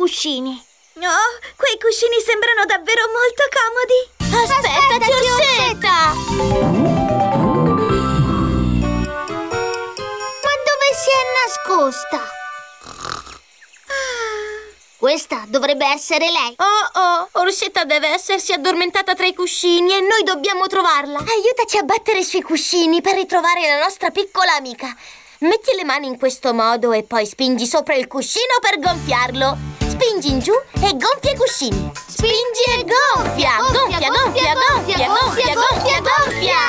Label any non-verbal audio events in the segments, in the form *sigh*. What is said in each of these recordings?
cuscini! Oh, quei cuscini sembrano davvero molto comodi! Aspettati, Orsetta! Ma dove si è nascosta? Questa dovrebbe essere lei. Oh oh, Orsetta deve essersi addormentata tra i cuscini e noi dobbiamo trovarla! Aiutaci a battere sui cuscini per ritrovare la nostra piccola amica. Metti le mani in questo modo e poi spingi sopra il cuscino per gonfiarlo. Spingi in giù e gonfia i cuscini. Spingi e gonfia! Gonfia, gonfia, gonfia, gonfia, gonfia, gonfia!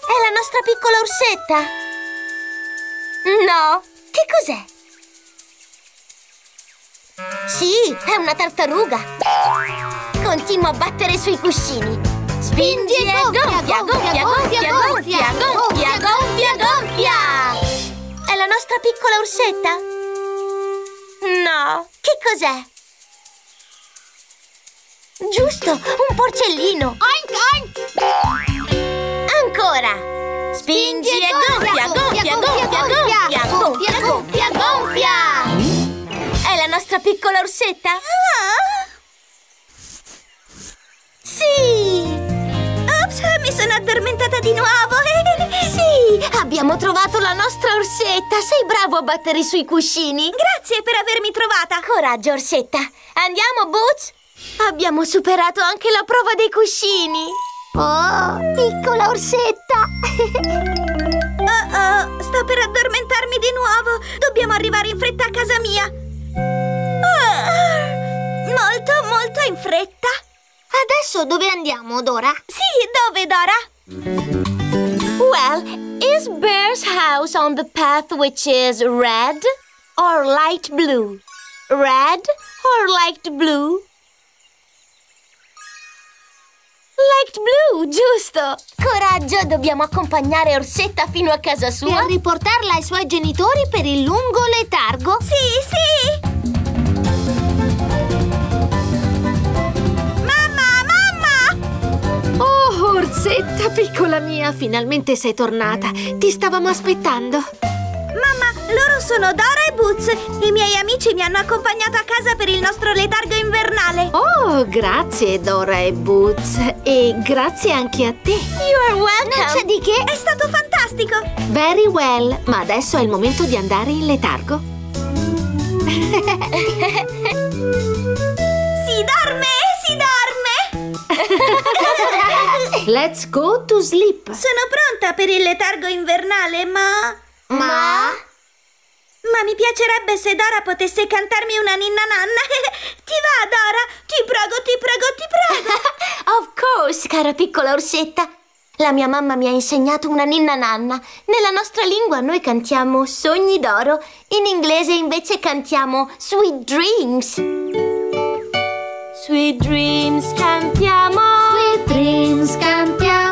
È la nostra piccola orsetta? No. Che cos'è? Sì, è una tartaruga. Continua a battere sui cuscini. Spingi e gonfia, gonfia, gonfia, gonfia, gonfia, gonfia, gonfia. È la nostra piccola orsetta? No. Che cos'è? Giusto, un porcellino. Ancora. Spingi e gonfia, gonfia, gonfia, gonfia, gonfia, gonfia, gonfia. È la nostra piccola orsetta? Sì! Mi sono addormentata di nuovo! *laughs* Sì! Abbiamo trovato la nostra orsetta! Sei bravo a battere sui cuscini! Grazie per avermi trovata! Coraggio, orsetta! Andiamo, Boots! Abbiamo superato anche la prova dei cuscini! Oh, piccola orsetta! Oh oh, sto per addormentarmi di nuovo! Dobbiamo arrivare in fretta a casa mia! Ah, molto, molto in fretta! Adesso dove andiamo, Dora? Sì, dove, Dora? Well, is Bear's house on the path which is red or light blue? Red or light blue? Light blue, giusto! Coraggio, dobbiamo accompagnare Orsetta fino a casa sua per riportarla ai suoi genitori per il lungo letargo. Sì, sì! Oh, Orsetta, piccola mia, finalmente sei tornata. Ti stavamo aspettando. Mamma, loro sono Dora e Boots. I miei amici mi hanno accompagnato a casa per il nostro letargo invernale. Oh, grazie Dora e Boots. E grazie anche a te. You are welcome! Non c'è di che! È stato fantastico! Very well, ma adesso è il momento di andare in letargo. *laughs* Let's go to sleep. Sono pronta per il letargo invernale, ma... Ma... Ma mi piacerebbe se Dora potesse cantarmi una ninna nanna. *laughs* ti va, Dora? Ti prego, ti prego, ti prego. *laughs* Of course, cara piccola orsetta. La mia mamma mi ha insegnato una ninna nanna. Nella nostra lingua noi cantiamo sogni d'oro, in inglese invece cantiamo sweet dreams. Sweet dreams cantiamo. Sweet dreams cantiamo.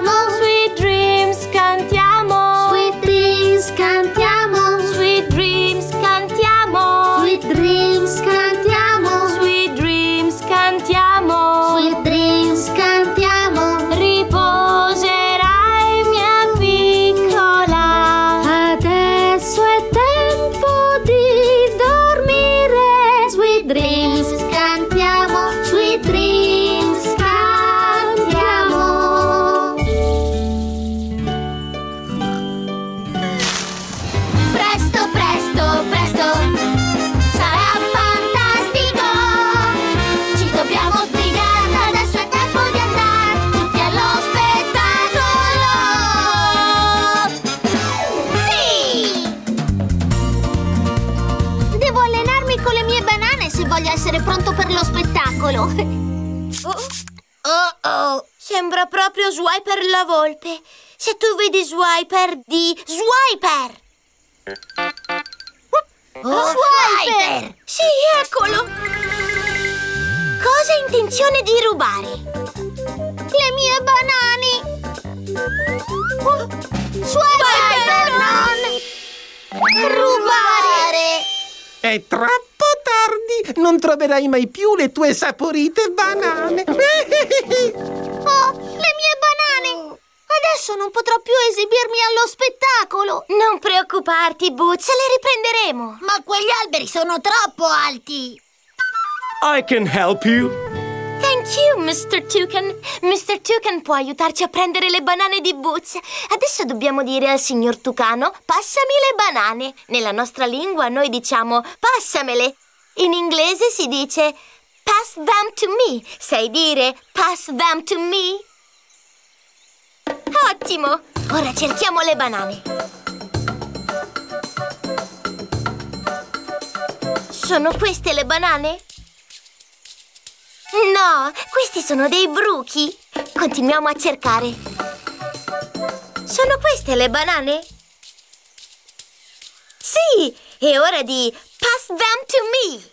Sembra proprio Swiper la volpe. Se tu vedi Swiper, di Swiper! Oh, Swiper! Sì, eccolo! Cosa ha intenzione di rubare? Le mie banane! Oh, Swiper, non! Rubare! È troppo tardi! Non troverai mai più le tue saporite banane! *laughs* Oh, le mie banane! Adesso non potrò più esibirmi allo spettacolo! Non preoccuparti, Boots, le riprenderemo! Ma quegli alberi sono troppo alti! I can help you. Thank you, Mr. Toucan. Mr. Toucan può aiutarci a prendere le banane di Boots. Adesso dobbiamo dire al signor Tucano, passami le banane. Nella nostra lingua noi diciamo passamele. In inglese si dice pass them to me. Sai dire pass them to me? Ottimo! Ora cerchiamo le banane. Sono queste le banane? No, questi sono dei bruchi. Continuiamo a cercare. Sono queste le banane? Sì, è ora di pass them to me.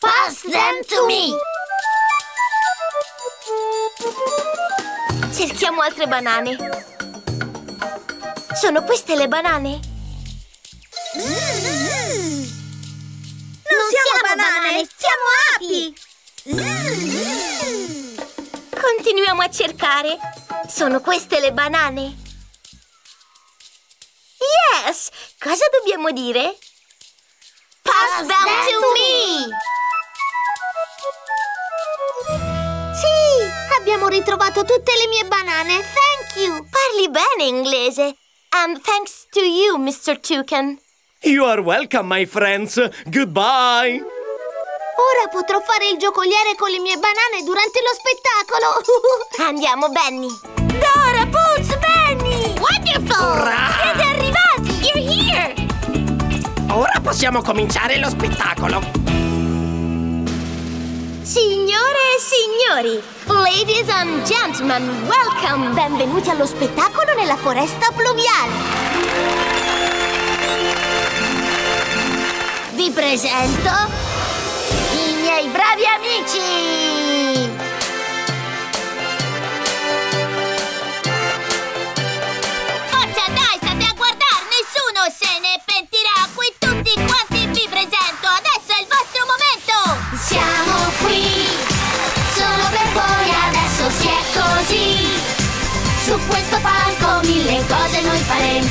Pass them to me. Cerchiamo altre banane. Sono queste le banane? Non, siamo, banane, siamo api! Continuiamo a cercare. Sono queste le banane? Yes! Cosa dobbiamo dire? Pass, them, to me! Sì, abbiamo ritrovato tutte le mie banane. Thank you. Parli bene inglese. And thanks to you, Mr. Toucan. You are welcome, my friends. Goodbye. Ora potrò fare il giocoliere con le mie banane durante lo spettacolo. *laughs* Andiamo, Benny. Dora, Boots, Benny! Wonderful! Here! Ora possiamo cominciare lo spettacolo! Signore e signori, ladies and gentlemen, welcome! Benvenuti allo spettacolo nella foresta pluviale. Vi presento i miei bravi amici!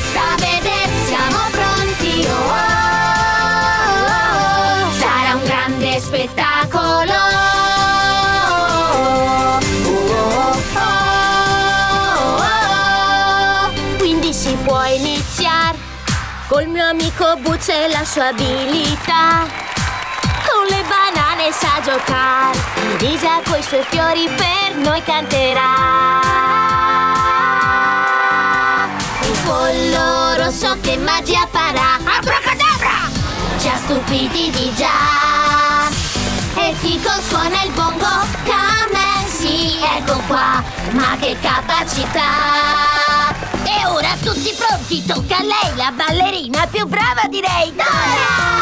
Noi faremo, sta a vedere, siamo pronti! Oh, oh, oh. Sarà un grande spettacolo! Quindi si può iniziare col mio amico Boots e la sua abilità. Con le banane sa giocare, Lisa coi suoi fiori per noi canterà. Pollo rosso che magia farà, abracadabra! Ci ha stupiti di già. E Tico suona il bongo, Carmen sì, ecco qua, ma che capacità! E ora tutti pronti, tocca a lei, la ballerina più brava direi, Dora!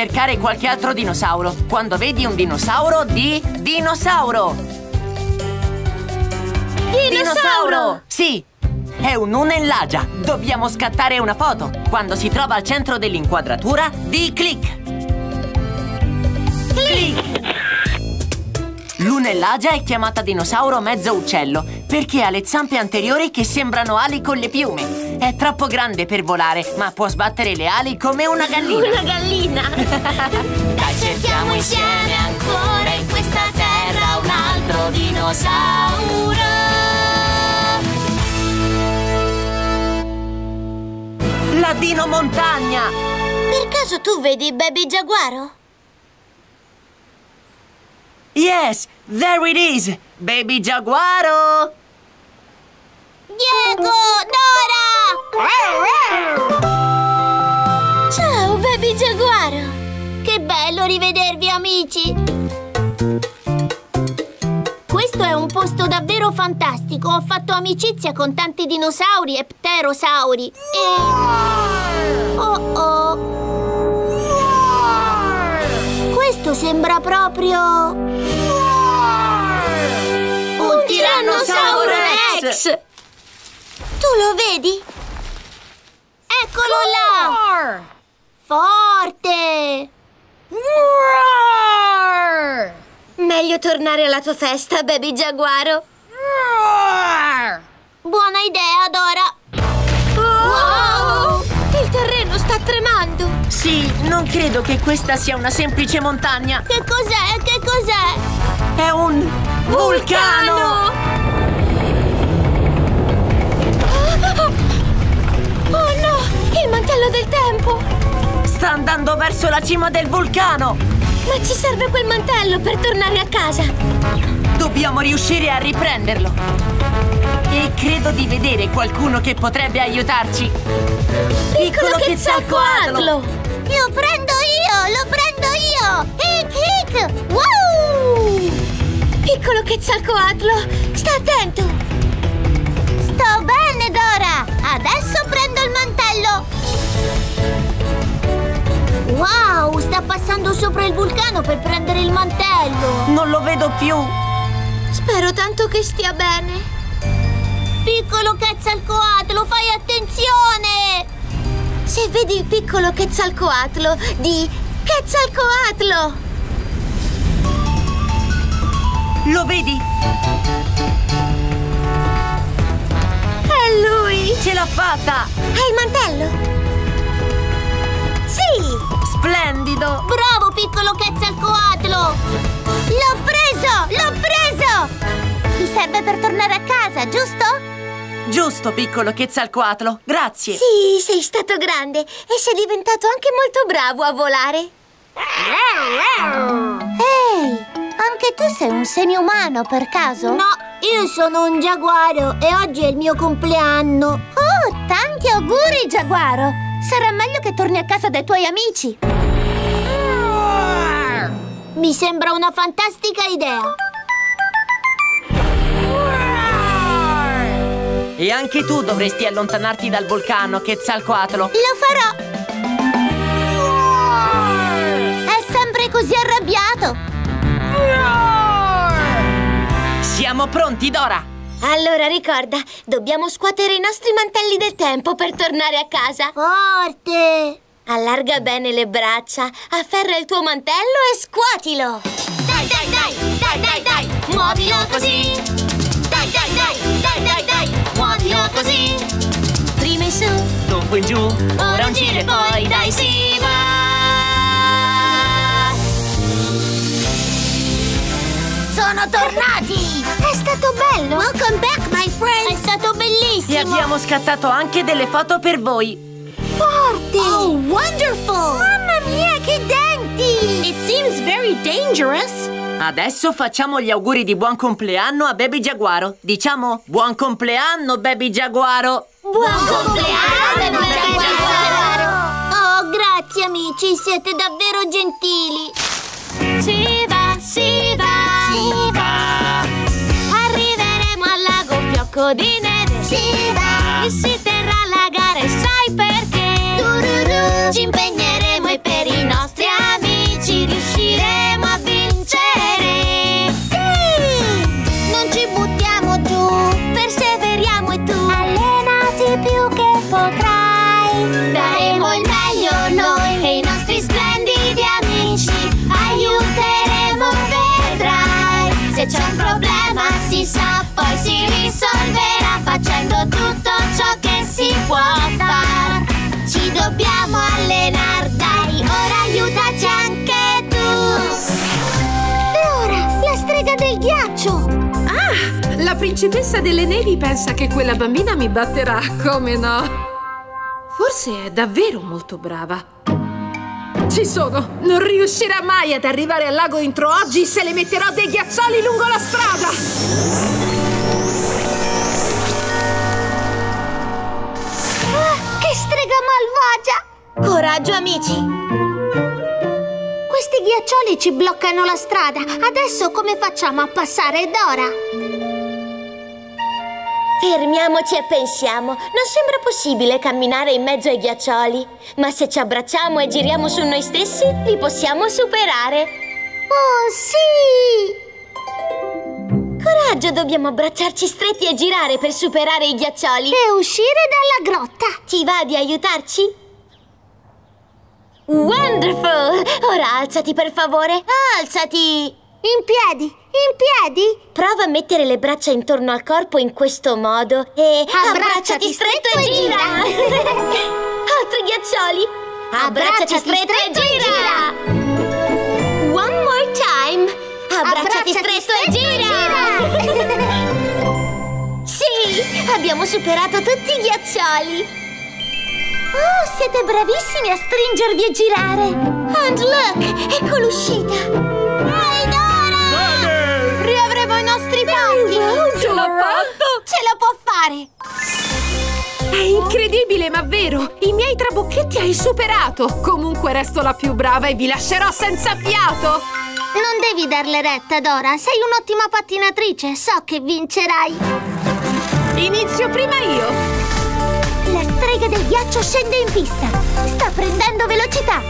Cercare qualche altro dinosauro. Quando vedi un dinosauro, di dinosauro! Dinosauro! Sì! È un unellagia. Dobbiamo scattare una foto. Quando si trova al centro dell'inquadratura, di click. Click! L'unellagia è chiamata dinosauro mezzo uccello perché ha le zampe anteriori che sembrano ali con le piume. È troppo grande per volare, ma può sbattere le ali come una gallina. Una gallina! *laughs* Dai, cerchiamo insieme ancora in questa terra un altro dinosauro. La Dino Montagna! Per caso tu vedi Baby Giaguaro? Yes, there it is! Baby Giaguaro! Diego, Dora! Ciao, Baby Giaguaro! Che bello rivedervi, amici! Questo è un posto davvero fantastico. Ho fatto amicizia con tanti dinosauri e pterosauri. E... Oh oh! Questo sembra proprio... Un Tirannosauro Rex! Tu lo vedi? Eccolo là! Forte! Meglio tornare alla tua festa, baby giaguaro. Buona idea, Dora. Wow! Il terreno sta tremando. Sì, non credo che questa sia una semplice montagna. Che cos'è? Che cos'è? È un vulcano! Oh Il mantello del tempo! Sta andando verso la cima del vulcano! Ma ci serve quel mantello per tornare a casa. Dobbiamo riuscire a riprenderlo. E credo di vedere qualcuno che potrebbe aiutarci. Piccolo Quetzalcoatl! Lo prendo io! Lo prendo io! Hic hic! Wow! Piccolo Quetzalcoatl, sta attento! Sto bene, Dora! Adesso prendo il mantello! Wow! Sta passando sopra il vulcano per prendere il mantello! Non lo vedo più. Spero tanto che stia bene! Piccolo Quetzalcoatl, fai attenzione! Se vedi il piccolo Quetzalcoatl, di Quetzalcoatl! Lo vedi? È lui! Ce l'ha fatta! Hai il mantello? Sì! Splendido! Bravo, piccolo Quetzalcoatl! L'ho preso! L'ho preso! Ti serve per tornare a casa, giusto? Giusto, piccolo Quetzalcoatl. Grazie. Sì, sei stato grande e sei diventato anche molto bravo a volare. Ehi, anche tu sei un semi-umano per caso? No, io sono un giaguaro e oggi è il mio compleanno. Oh, tanti auguri, giaguaro! Sarà meglio che torni a casa dai tuoi amici. Mi sembra una fantastica idea. E anche tu dovresti allontanarti dal vulcano, Quetzalcoatl. Lo farò! È sempre così arrabbiato! Siamo pronti, Dora! Allora ricorda, dobbiamo scuotere i nostri mantelli del tempo per tornare a casa. Forte! Allarga bene le braccia, afferra il tuo mantello e scuotilo! Dai, dai, dai, dai, dai, dai, muovilo così! Dai, dai, dai, dai, dai, dai, muovilo così! Prima in su, Dopo in giù. ora un giro e poi dai si va! Sono tornati! È stato bello! Welcome back, my friend! È stato bellissimo! E abbiamo scattato anche delle foto per voi. forti! Oh, wonderful! Mamma mia, che denti! It seems very dangerous. Adesso facciamo gli auguri di buon compleanno a Baby Giaguaro. Diciamo buon compleanno, Baby Giaguaro! Buon compleanno, Baby Giaguaro! Oh, grazie amici, siete davvero gentili. Si va, si va, Fiocco di Neve. Si va. E si terrà la gara e sai perché? Ci impegneremo e per i nostri amici riusciremo a vincere. Sì! Non ci buttiamo giù, perseveriamo e tu allenati più che potrai. Daremo il meglio noi e i nostri splendidi amici. Aiuteremo, vedrai. Se c'è un problema si sa, si risolverà facendo tutto ciò che si può far. Ci dobbiamo allenare, dai, ora aiutaci anche tu. Ora, la strega del ghiaccio. La principessa delle nevi pensa che quella bambina mi batterà, come no? Forse è davvero molto brava. Ci sono! Non riuscirà mai ad arrivare al lago entro oggi se le metterò dei ghiaccioli lungo la strada! Malvagia! Coraggio, amici! Questi ghiaccioli ci bloccano la strada. Adesso come facciamo a passare Dora? Fermiamoci e pensiamo. Non sembra possibile camminare in mezzo ai ghiaccioli. Ma se ci abbracciamo e giriamo su noi stessi, li possiamo superare. Oh, sì! Coraggio, dobbiamo abbracciarci stretti e girare per superare i ghiaccioli. E uscire dalla grotta. Ti va di aiutarci? Wonderful! Ora alzati per favore. Alzati! In piedi, in piedi. Prova a mettere le braccia intorno al corpo in questo modo e abbracciati stretto e gira. Altri ghiaccioli. Abbracciati stretto e gira. One more time. Abbracciati stretto e gira. Abbiamo superato tutti i ghiaccioli. Oh, siete bravissimi a stringervi e girare! And look, ecco l'uscita! Ehi, Dora! Riavremo i nostri pattini! Ce l'ha fatta! Ce lo può fare! È incredibile, ma vero! I miei trabocchetti hai superato! Comunque resto la più brava e vi lascerò senza fiato! Non devi darle retta, Dora. Sei un'ottima pattinatrice. So che vincerai. Inizio prima io! La strega del ghiaccio scende in pista. Sta prendendo velocità.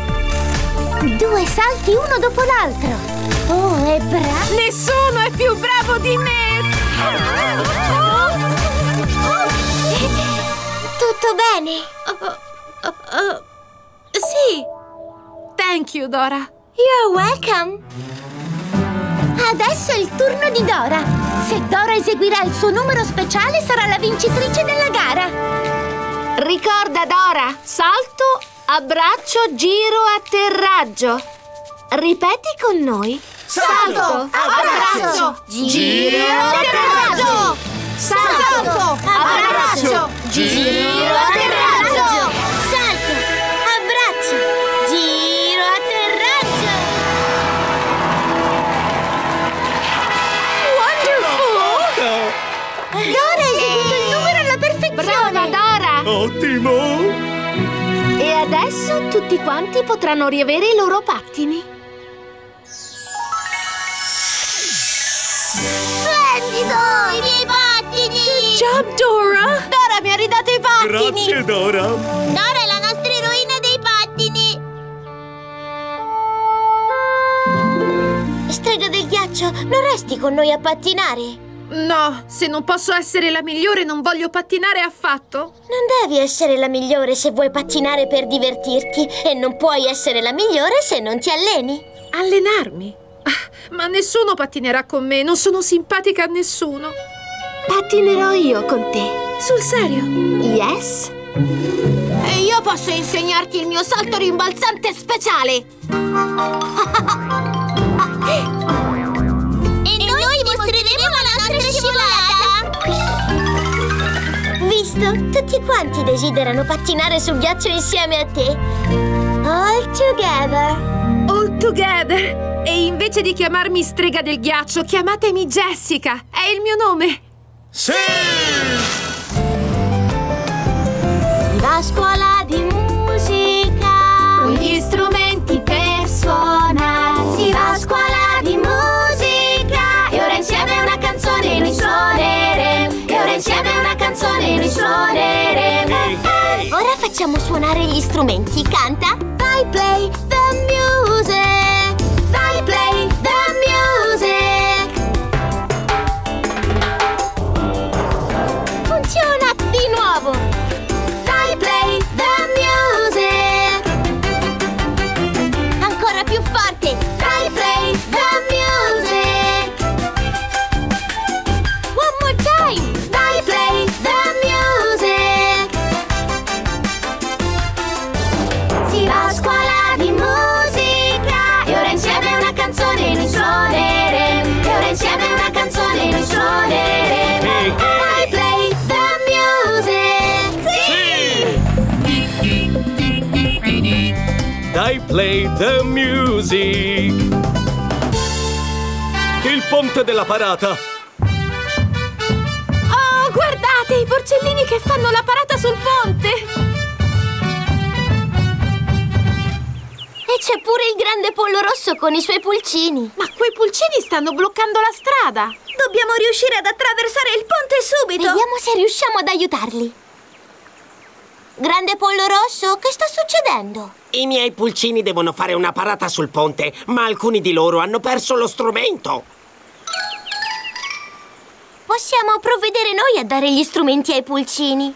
Due salti uno dopo l'altro. Oh, è bravo. Nessuno è più bravo di me! Tutto bene? Sì! Thank you, Dora! You're welcome. Adesso è il turno di Dora. Se Dora eseguirà il suo numero speciale, sarà la vincitrice della gara. Ricorda, Dora! Salto, abbraccio, giro, atterraggio. Ripeti con noi. Salto, abbraccio, giro, atterraggio. Salto, abbraccio, giro, atterraggio. Ottimo! E adesso tutti quanti potranno riavere i loro pattini. Splendido! I miei pattini! Job, Dora! Dora mi ha ridato i pattini! Grazie, Dora! Dora è la nostra eroina dei pattini! Strega del ghiaccio, non resti con noi a pattinare? No, se non posso essere la migliore non voglio pattinare affatto. Non devi essere la migliore se vuoi pattinare per divertirti e non puoi essere la migliore se non ti alleni. Allenarmi? Ah, Ma nessuno pattinerà con me, non sono simpatica a nessuno. Pattinerò io con te. Sul serio? Yes? E io posso insegnarti il mio salto rimbalzante speciale! *laughs* Visto? Tutti quanti desiderano pattinare sul ghiaccio insieme a te! All together! All together! E invece di chiamarmi strega del ghiaccio, chiamatemi Jessica. È il mio nome. Sì! Si va a scuola canzone noi suoneremo. Ora facciamo suonare gli strumenti. Canta. I play the music. Della parata. Oh, guardate, i porcellini che fanno la parata sul ponte! E c'è pure il grande pollo rosso con i suoi pulcini. Ma quei pulcini stanno bloccando la strada! Dobbiamo riuscire ad attraversare il ponte subito! Vediamo se riusciamo ad aiutarli. Grande pollo rosso, che sta succedendo? I miei pulcini devono fare una parata sul ponte, ma alcuni di loro hanno perso lo strumento. Possiamo provvedere noi a dare gli strumenti ai pulcini.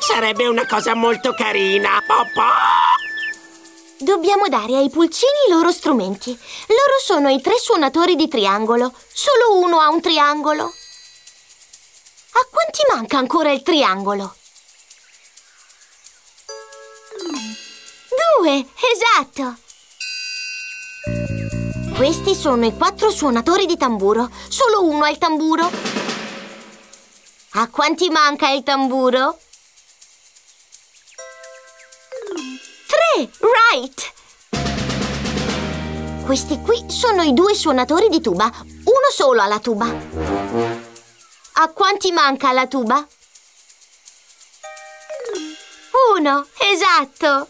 Sarebbe una cosa molto carina, papà! Dobbiamo dare ai pulcini i loro strumenti. Loro sono i tre suonatori di triangolo. Solo uno ha un triangolo. A quanti manca ancora il triangolo? Due, esatto. Questi sono i quattro suonatori di tamburo. Solo uno ha il tamburo. A quanti manca il tamburo? Tre, right! Questi qui sono i due suonatori di tuba. Uno solo ha la tuba. A quanti manca la tuba? Uno, esatto.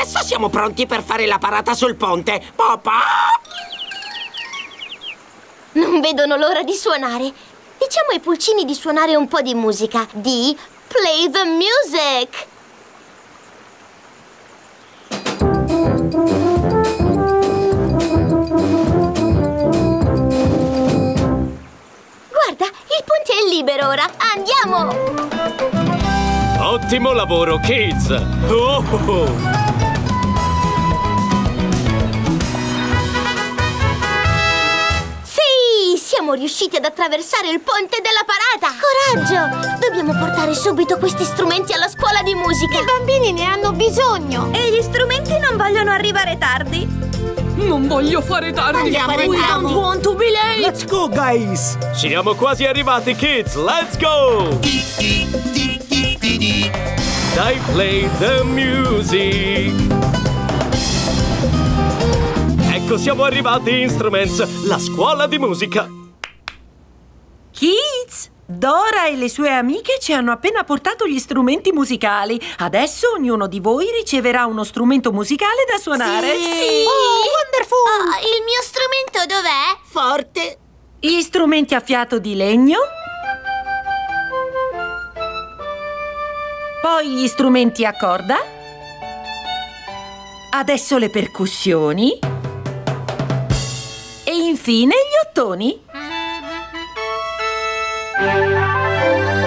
Adesso siamo pronti per fare la parata sul ponte, papà! Non vedono l'ora di suonare. Diciamo ai pulcini di suonare un po' di musica. Di play the music. Guarda, il ponte è libero ora. Andiamo! Ottimo lavoro, kids! Oh, oh, oh. Siamo riusciti ad attraversare il ponte della parata. Coraggio! Dobbiamo portare subito questi strumenti alla scuola di musica. I bambini ne hanno bisogno! E gli strumenti non vogliono arrivare tardi! Non voglio fare tardi. want to be late! Let's go, guys! Siamo quasi arrivati, kids! Let's go! Dai play the music! Ecco, siamo arrivati, Instruments, la scuola di musica! Kids! Dora e le sue amiche ci hanno appena portato gli strumenti musicali. Adesso ognuno di voi riceverà uno strumento musicale da suonare. Oh, wonderful! il mio strumento dov'è? Forte! Gli strumenti a fiato di legno. Poi gli strumenti a corda. Adesso le percussioni. E infine gli ottoni. Good!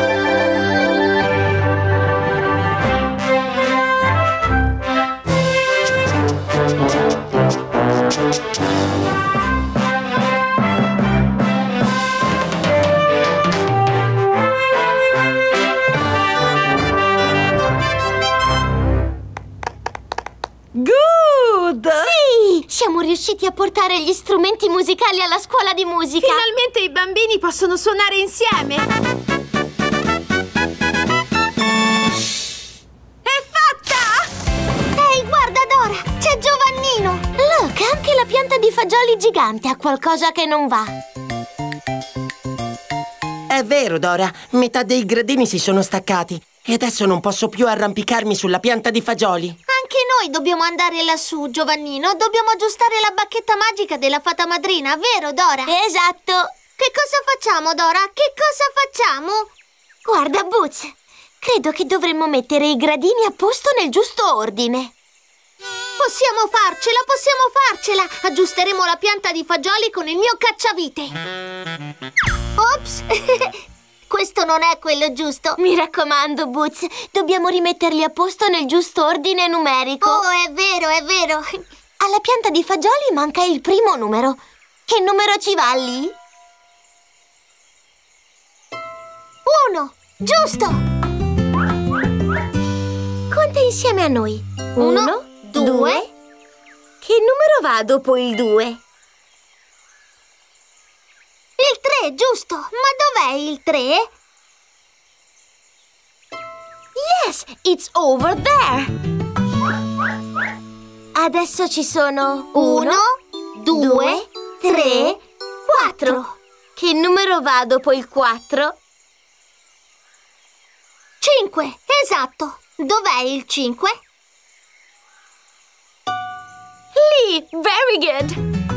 Riusciti a portare gli strumenti musicali alla scuola di musica. Finalmente i bambini possono suonare insieme! È fatta! Ehi, guarda Dora! C'è Giovannino! Look, anche la pianta di fagioli gigante ha qualcosa che non va. È vero, Dora, metà dei gradini si sono staccati e adesso non posso più arrampicarmi sulla pianta di fagioli. Anche noi dobbiamo andare lassù, Giovannino. Dobbiamo aggiustare la bacchetta magica della fata madrina, vero, Dora? Esatto. Che cosa facciamo, Dora? Che cosa facciamo? Guarda, Boots, credo che dovremmo mettere i gradini a posto nel giusto ordine. Possiamo farcela, possiamo farcela! Aggiusteremo la pianta di fagioli con il mio cacciavite. Ops! *laughs* Questo non è quello giusto. Mi raccomando, Boots, dobbiamo rimetterli a posto nel giusto ordine numerico. Oh, è vero, è vero. *laughs* Alla pianta di fagioli manca il primo numero. Che numero ci va lì? Uno, giusto! Conta insieme a noi. Uno, due. Che numero va dopo il due? Il 3, giusto! Ma dov'è il 3? Yes, it's over there! Adesso ci sono uno, due, tre, quattro. Che numero va dopo il quattro? Cinque, esatto. Dov'è il cinque? Lì, very good.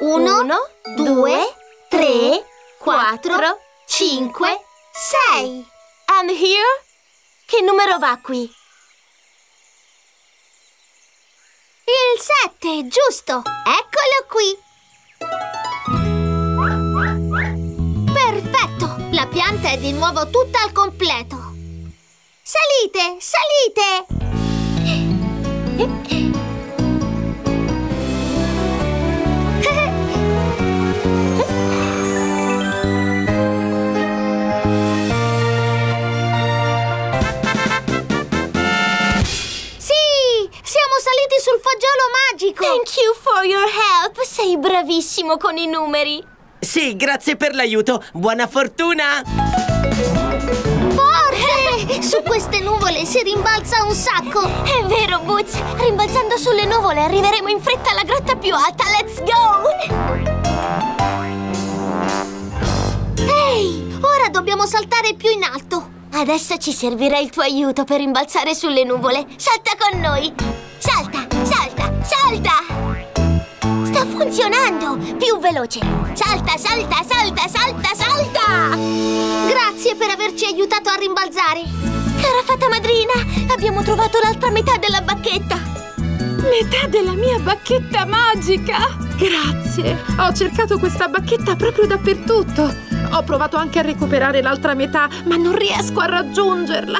Uno, due, tre, quattro, cinque, sei. And here? Che numero va qui? Il sette, giusto. Eccolo qui. Perfetto. La pianta è di nuovo tutta al completo. Salite, salite. Magico. Thank you for your help. Sei bravissimo con i numeri. Sì, grazie per l'aiuto. Buona fortuna! Forte! *laughs* Su queste nuvole si rimbalza un sacco. È vero, Boots. Rimbalzando sulle nuvole arriveremo in fretta alla grotta più alta. Let's go! Ehi, ora dobbiamo saltare più in alto. Adesso ci servirà il tuo aiuto per rimbalzare sulle nuvole. Salta con noi! Salta, salta, salta! Sta funzionando! Più veloce! Salta, salta, salta, salta, salta! Grazie per averci aiutato a rimbalzare. Cara fata madrina, abbiamo trovato l'altra metà della bacchetta! Metà della mia bacchetta magica! Grazie! Ho cercato questa bacchetta proprio dappertutto. Ho provato anche a recuperare l'altra metà, ma non riesco a raggiungerla.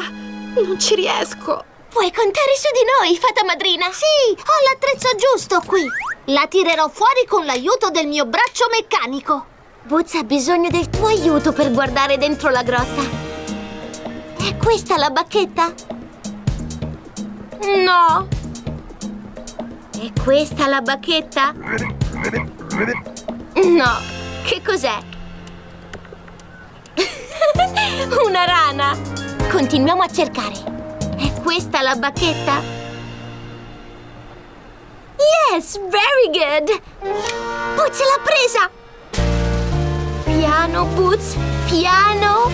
Non ci riesco. Puoi contare su di noi, fata madrina! Sì, ho l'attrezzo giusto qui. La tirerò fuori con l'aiuto del mio braccio meccanico. Boots ha bisogno del tuo aiuto per guardare dentro la grotta. È questa la bacchetta? No! È questa la bacchetta? No! Che cos'è? *laughs* Una rana! Continuiamo a cercare. È questa la bacchetta? Yes, very good! Boots l'ha presa! Piano, Boots, piano!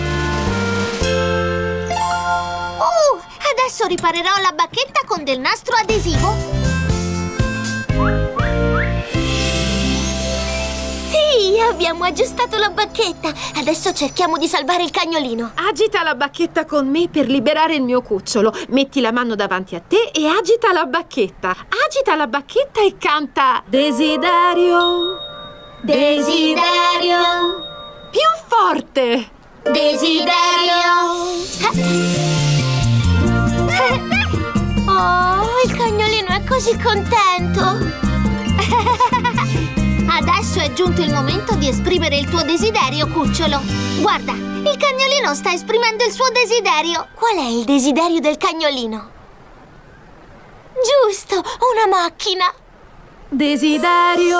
Uh, adesso riparerò la bacchetta con del nastro adesivo. Abbiamo aggiustato la bacchetta! Adesso cerchiamo di salvare il cagnolino. Agita la bacchetta con me per liberare il mio cucciolo. Metti la mano davanti a te e agita la bacchetta. Agita la bacchetta e canta Desiderio. Desiderio, Più forte! desiderio. *laughs* Oh, il cagnolino è così contento. *laughs* Adesso è giunto il momento di esprimere il tuo desiderio, cucciolo. Guarda, il cagnolino sta esprimendo il suo desiderio. Qual è il desiderio del cagnolino? Giusto, una macchina. Desiderio.